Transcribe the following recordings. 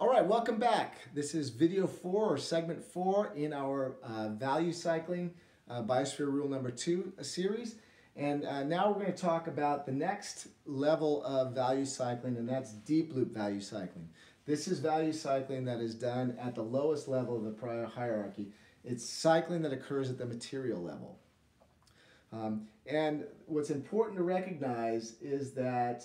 All right, welcome back. This is video four or segment four in our uh, value cycling uh, Biosphere Rule number two series. And uh, now we're going to talk about the next level of value cycling, and that's deep loop value cycling. This is value cycling that is done at the lowest level of the prior hierarchy. It's cycling that occurs at the material level. Um, and what's important to recognize is that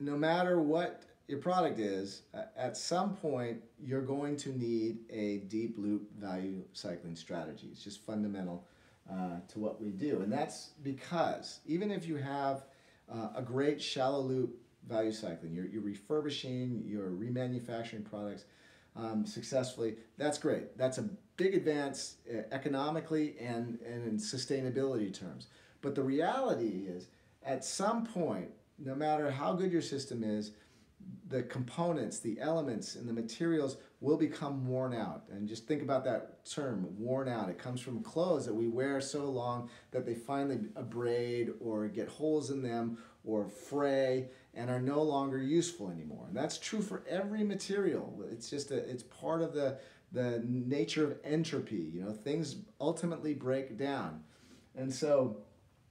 no matter what your product is, at some point you're going to need a deep loop value cycling strategy. It's just fundamental uh, to what we do. And that's because even if you have uh, a great shallow loop value cycling, you're, you're refurbishing, you're remanufacturing products um, successfully, that's great. That's a big advance uh, economically and, and in sustainability terms. But the reality is, at some point, no matter how good your system is, the components, the elements, and the materials will become worn out. And just think about that term, worn out. It comes from clothes that we wear so long that they finally abrade or get holes in them or fray and are no longer useful anymore. And that's true for every material. It's just a, it's part of the, the nature of entropy. You know, things ultimately break down. And so,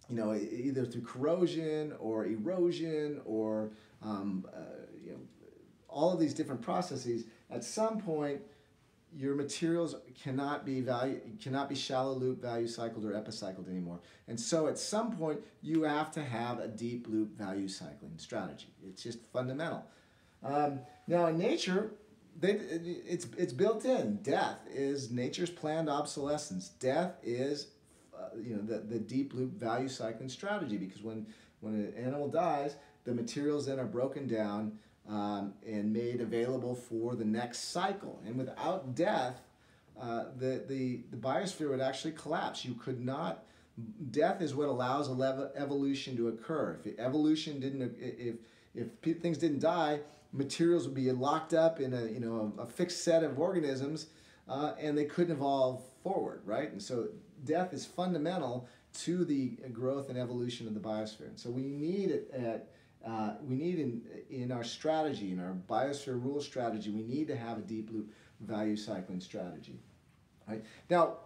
you know, either through corrosion or erosion or um, uh, you know, all of these different processes, at some point, your materials cannot be value cannot be shallow loop value cycled or epicycled anymore. And so at some point you have to have a deep loop value cycling strategy. It's just fundamental. Um, now in nature, they, it's it's built in. Death is nature's planned obsolescence. Death is uh, you know the, the deep loop value cycling strategy because when when an animal dies, the materials then are broken down um, and made available for the next cycle. And without death, uh, the, the, the biosphere would actually collapse. You could not, death is what allows evolution to occur. If evolution didn't, if, if things didn't die, materials would be locked up in a, you know, a, fixed set of organisms uh, and they couldn't evolve forward, right? And so death is fundamental to the growth and evolution of the biosphere. And so we need it at uh, we need in, in our strategy, in our biosphere rule strategy, we need to have a deep loop value cycling strategy. Right? Now,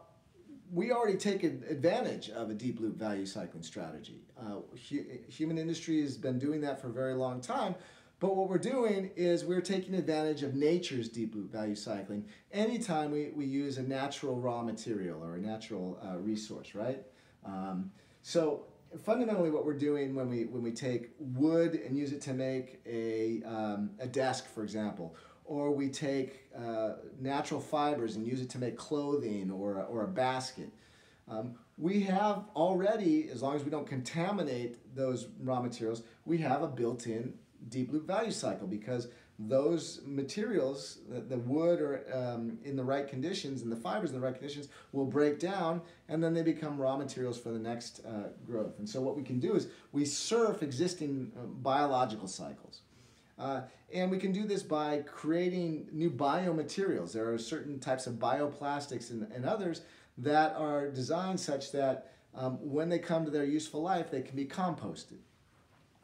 we already take advantage of a deep loop value cycling strategy. Uh, hu human industry has been doing that for a very long time, but what we're doing is we're taking advantage of nature's deep loop value cycling anytime we, we use a natural raw material or a natural uh, resource, right? Um, so fundamentally what we're doing when we when we take wood and use it to make a, um, a desk for example or we take uh, natural fibers and use it to make clothing or, or a basket. Um, we have already as long as we don't contaminate those raw materials we have a built-in deep loop value cycle because those materials, the, the wood or um, in the right conditions and the fibers in the right conditions will break down and then they become raw materials for the next uh, growth. And so what we can do is we surf existing uh, biological cycles. Uh, and we can do this by creating new biomaterials. There are certain types of bioplastics and, and others that are designed such that um, when they come to their useful life, they can be composted.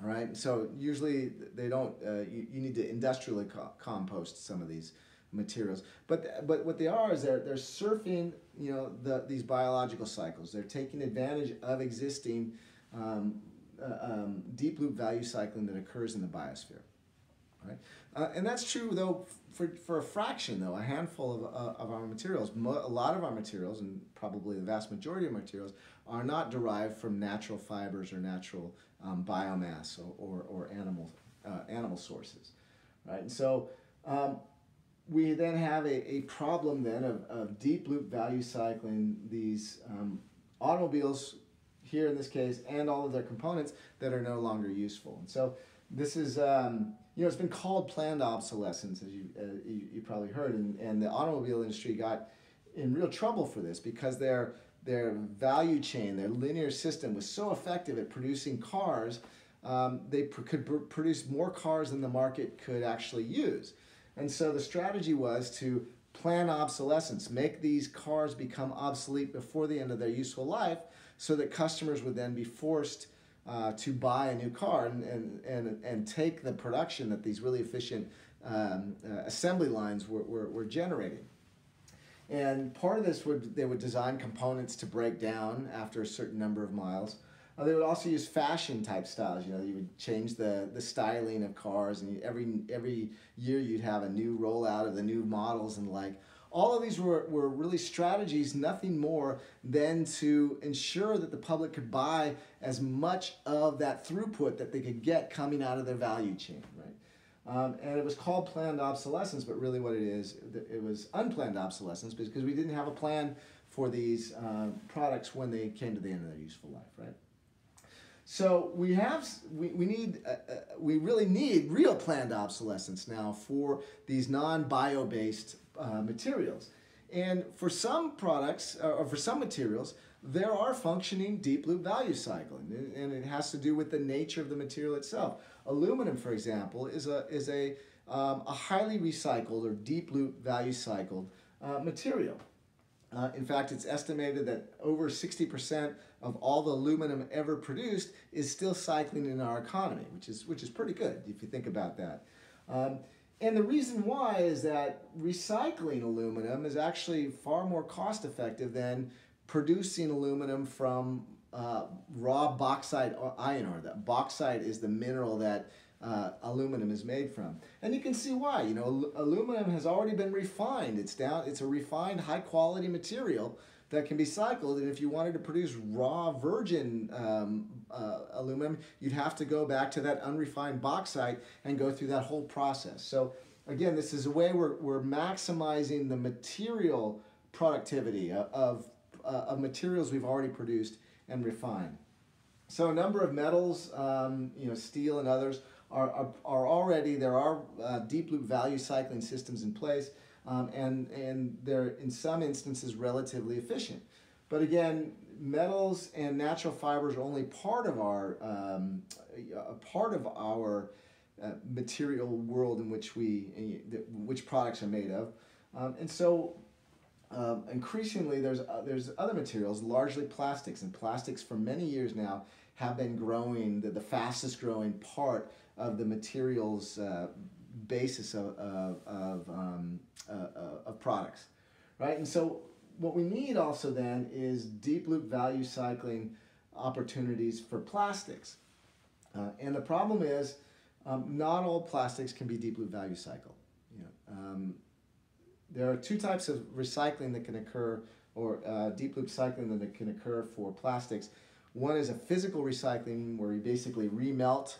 All right, so usually they don't. Uh, you, you need to industrially co compost some of these materials, but but what they are is they're they're surfing you know the these biological cycles. They're taking advantage of existing um, uh, um, deep loop value cycling that occurs in the biosphere. Right, uh, and that's true though for for a fraction though, a handful of uh, of our materials. Mo a lot of our materials, and probably the vast majority of materials, are not derived from natural fibers or natural um, biomass or, or, or animal, uh, animal sources, right? And so um, we then have a, a problem then of, of deep loop value cycling these um, automobiles here in this case and all of their components that are no longer useful. And so this is, um, you know, it's been called planned obsolescence, as you, uh, you, you, probably heard, and, and the automobile industry got in real trouble for this because they're their value chain, their linear system was so effective at producing cars, um, they pr could pr produce more cars than the market could actually use. And so the strategy was to plan obsolescence, make these cars become obsolete before the end of their useful life so that customers would then be forced uh, to buy a new car and, and, and, and take the production that these really efficient um, uh, assembly lines were, were, were generating. And part of this would they would design components to break down after a certain number of miles. Uh, they would also use fashion type styles. You know, you would change the, the styling of cars, and you, every every year you'd have a new rollout of the new models and like. All of these were, were really strategies, nothing more than to ensure that the public could buy as much of that throughput that they could get coming out of their value chain? Um, and it was called planned obsolescence, but really what it is, it was unplanned obsolescence because we didn't have a plan for these uh, products when they came to the end of their useful life, right? So we have, we, we need, uh, uh, we really need real planned obsolescence now for these non-bio based uh, materials. And for some products, uh, or for some materials, there are functioning deep loop value cycling, and it has to do with the nature of the material itself. Aluminum, for example, is a, is a, um, a highly recycled or deep loop value cycled uh, material. Uh, in fact, it's estimated that over 60% of all the aluminum ever produced is still cycling in our economy, which is, which is pretty good if you think about that. Um, and the reason why is that recycling aluminum is actually far more cost effective than producing aluminum from uh, raw bauxite or iron ore. That bauxite is the mineral that uh, aluminum is made from. And you can see why. You know, aluminum has already been refined. It's down. It's a refined, high quality material that can be cycled. And if you wanted to produce raw virgin um, uh, aluminum, you'd have to go back to that unrefined bauxite and go through that whole process. So again, this is a way we're, we're maximizing the material productivity of, of, uh, of materials we've already produced and refined. So a number of metals, um, you know, steel and others, are, are, are already, there are uh, deep loop value cycling systems in place um, and, and they're in some instances relatively efficient. But again, metals and natural fibers are only part of our um, a part of our uh, material world in which we uh, which products are made of, um, and so um, increasingly there's uh, there's other materials, largely plastics, and plastics for many years now have been growing the, the fastest growing part of the materials uh, basis of, of, of, um, uh, uh, of products, right? And so what we need also then is deep loop value cycling opportunities for plastics. Uh, and the problem is um, not all plastics can be deep loop value cycle. You know, um, there are two types of recycling that can occur or uh, deep loop cycling that can occur for plastics. One is a physical recycling where you basically remelt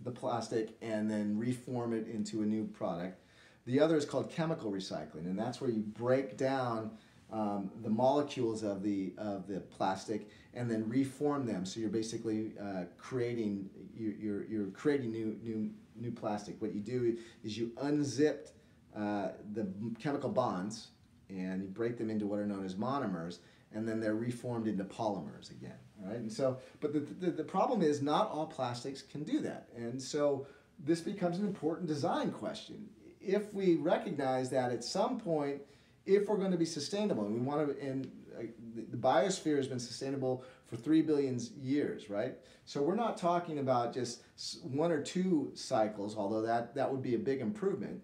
the plastic and then reform it into a new product. The other is called chemical recycling, and that's where you break down um, the molecules of the of the plastic and then reform them. So you're basically uh, creating you, you're you're creating new new new plastic. What you do is you unzip uh, the chemical bonds and you break them into what are known as monomers, and then they're reformed into polymers again right? And so, but the, the, the problem is not all plastics can do that. And so this becomes an important design question. If we recognize that at some point, if we're going to be sustainable, and we want to, and uh, the, biosphere has been sustainable for three billion years, right? So we're not talking about just one or two cycles, although that, that would be a big improvement.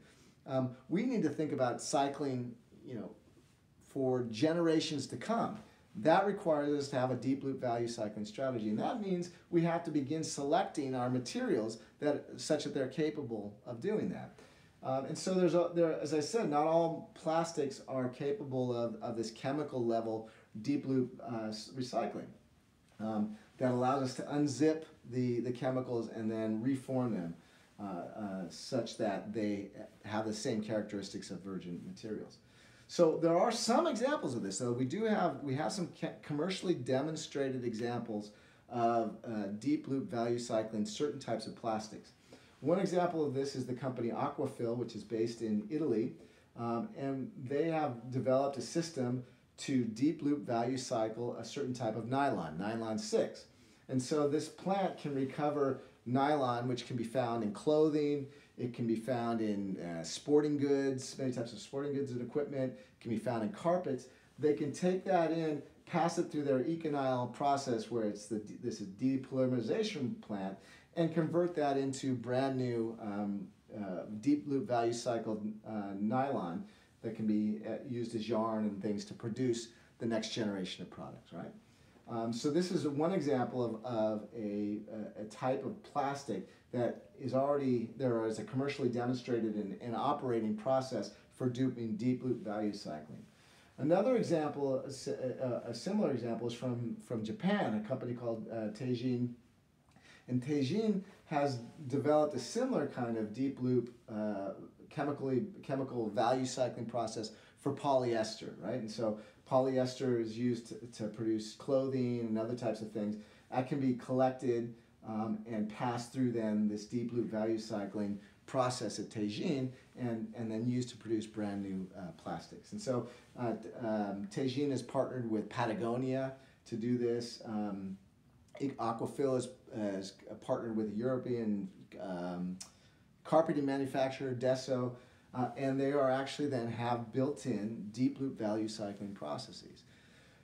Um, we need to think about cycling, you know, for generations to come. That requires us to have a deep loop value cycling strategy. And that means we have to begin selecting our materials that such that they're capable of doing that. Um, and so there's a, there, as I said, not all plastics are capable of, of this chemical level deep loop uh, recycling um, that allows us to unzip the, the chemicals and then reform them such that they have the same characteristics of virgin materials. So there are some examples of this. So we do have we have some commercially demonstrated examples of uh, deep loop value cycling certain types of plastics. One example of this is the company Aquafil, which is based in Italy, um, and they have developed a system to deep loop value cycle a certain type of nylon, nylon 6. And so this plant can recover nylon, which can be found in clothing, it can be found in uh, sporting goods, many types of sporting goods and equipment. It can be found in carpets. They can take that in, pass it through their Econyl process where it's the, this is depolymerization plant, and convert that into brand new um, uh, deep loop value cycled uh, nylon that can be uh, used as yarn and things to produce the next generation of products, right? Um, so this is one example of, of a, a, type of plastic that is already, there is a commercially demonstrated and, and operating process for duping deep loop value cycling. Another example, a, a, similar example is from, from Japan, a company called uh, Teijin. And Teijin has developed a similar kind of deep loop uh, chemically, chemical value cycling process for polyester, right? And so polyester is used to, to produce clothing and other types of things. That can be collected um, and passed through then this deep loop value cycling process at Teijin and, and then used to produce brand new uh, plastics. And so uh, um, Teijin has partnered with Patagonia to do this. Um, Aquafil has, has partnered with a European um, carpeting manufacturer, Desso, uh, and they are actually then have built-in deep loop value cycling processes.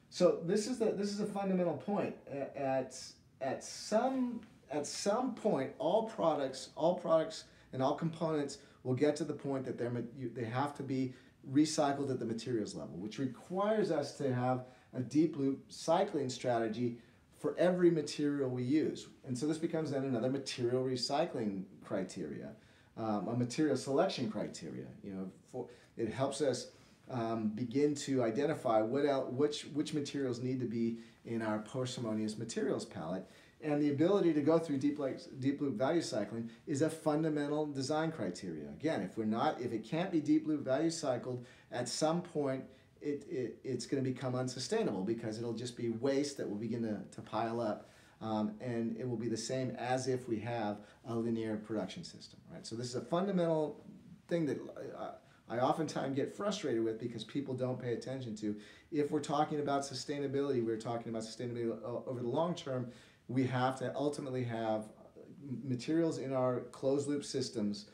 So this is the this is a fundamental point. At at some at some point, all products all products and all components will get to the point that they're they have to be recycled at the materials level, which requires us to have a deep loop cycling strategy for every material we use. And so this becomes then another material recycling criteria um, a material selection criteria. You know, for, it helps us um, begin to identify what el- which which materials need to be in our parsimonious materials palette. And the ability to go through deep, like, deep loop value cycling is a fundamental design criteria. Again, if we're not, if it can't be deep loop value cycled, at some point it, it, it's going to become unsustainable because it'll just be waste that will begin to, to pile up um, and it will be the same as if we have a linear production system, right? So this is a fundamental thing that uh, I oftentimes get frustrated with because people don't pay attention to. If we're talking about sustainability, we're talking about sustainability over the long term, we have to ultimately have materials in our closed loop systems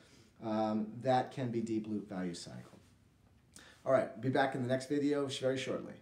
um, that can be deep loop value cycled. All right, be back in the next video very shortly.